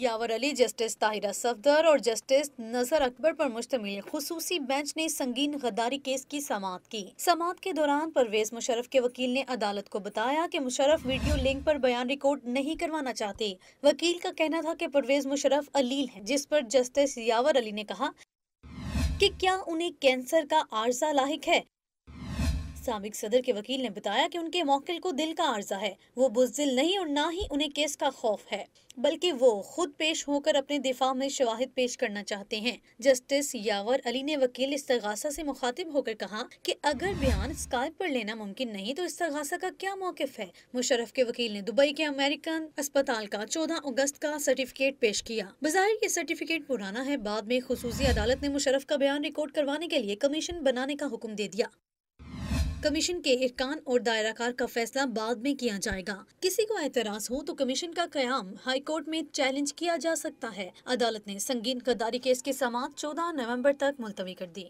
یاور Ali, justice Tahira Safdar اور justice نظر اکبر پر مشتمل خصوصی بینچ نے سنگین غداری کیس کی سماعت کی۔ سماعت کے دوران پرویز مشرف کے وکیل نے عدالت کو بتایا کہ مشرف ویڈیو لنک پر بیان ریکارڈ نہیں کروانا چاہتے۔ وکیل کا کہنا تھا کہ پرویز مشرف علیل ہے جس پر جسٹس یاور علی نے کہا کہ کیا انہیں کینسر کا عارضہ لاحق ہے؟ سابق صدر کے وکیل نے بتایا کہ ان کے موکل کو دل کا عارضہ ہے۔ وہ بزدل نہیں اور نہ ہی انہیں کیس کا خوف ہے، بلکہ وہ خود پیش ہو کر اپنے دفاع میں شواہد پیش کرنا چاہتے ہیں۔ جسٹس یاور علی نے وکیل استغاثہ سے مخاطب ہو کر کہا کہ اگر بیان اسکائپ پر لینا ممکن نہیں تو استغاثہ کا کیا موقف ہے؟ مشرف کے وکیل نے دبئی کے امریکن اسپتال کا چودہ اگست کا سرٹیفکیٹ پیش کیا۔ بظاہر یہ سرٹیفکیٹ پرانا ہے، بعد میں خصوصی عدالت نے مشرف کا بیان ریکارڈ کروانے کے لیے کمیشن بنانے کا حکم دے دیا۔ کمیشن کے ارکان اور دائرہ کار کا فیصلہ بعد میں کیا جائے گا۔ کسی کو اعتراض ہو تو کمیشن کا قیام ہائی کورٹ میں چیلنج کیا جا سکتا ہے۔ عدالت نے سنگین غداری کیس کی سماعت چودہ نومبر تک ملتوی کر دی۔